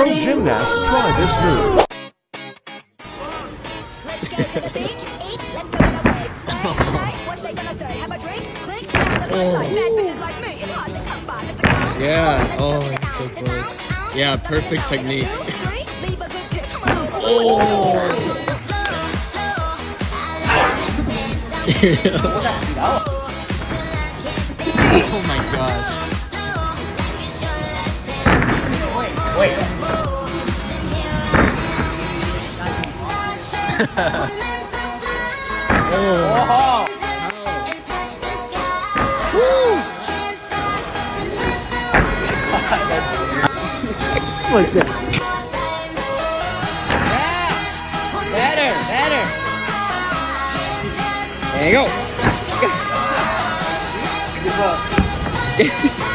Pro gymnasts try this move. Let's go to the beach, eat, let's go on a wave. Hey, say, what they gonna say? Have a drink, clink, down the oh. limelight. Bad bitches like me, it's hard to come by. Look around. Yeah, oh, get so out. Close. out, out. Yeah, perfect get it out. technique. Two, three, leave a good tip. Come on, over. oh gosh. Better, better. There you go.